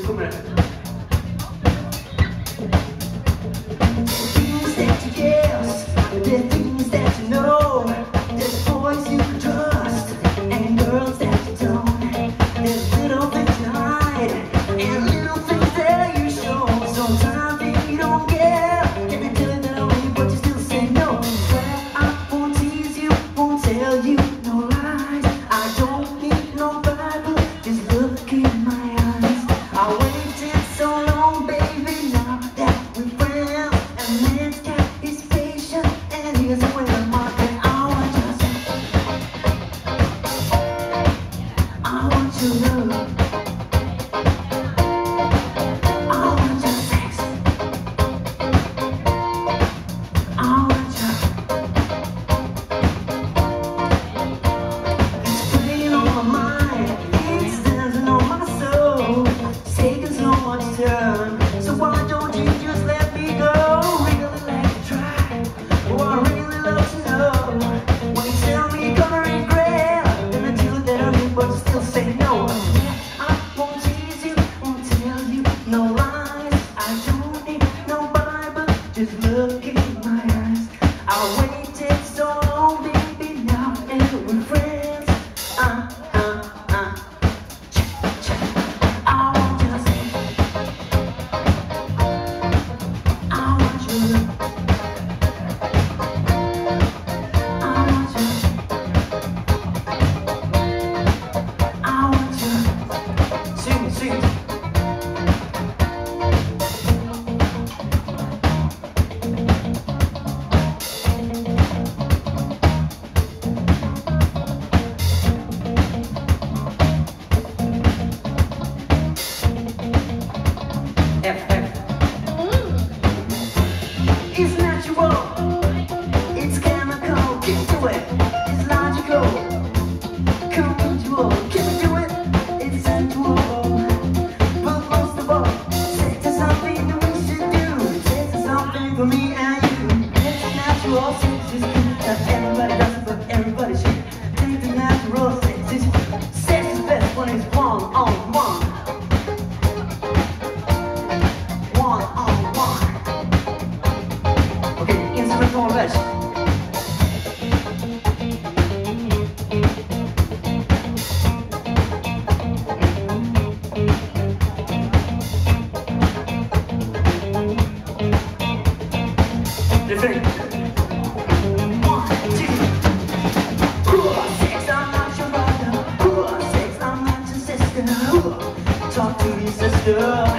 ごめん It's natural. It's chemical. Get to it. It's logical. Conjugal. Can we do it? It's sensual. But most of all, something that we should do. Something for me and you. It's natural. Yeah.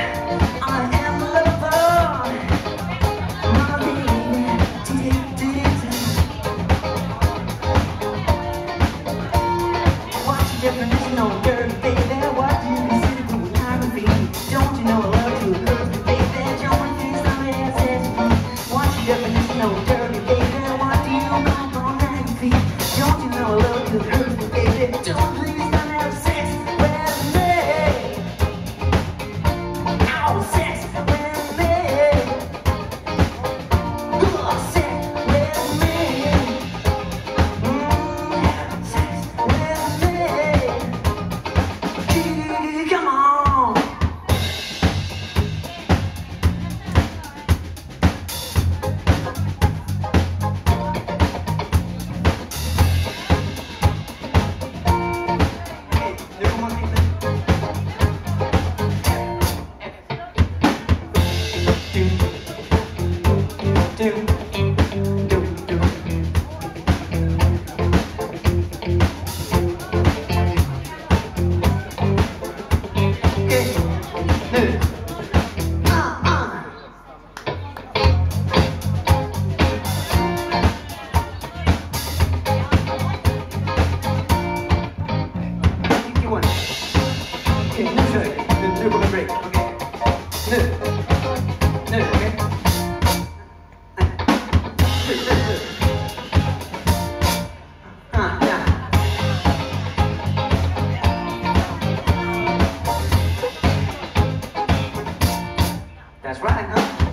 That's right, huh?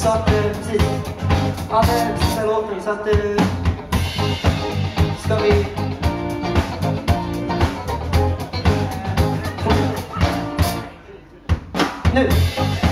座ってるついあれ実際のに座ってるつね